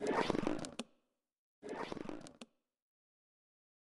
you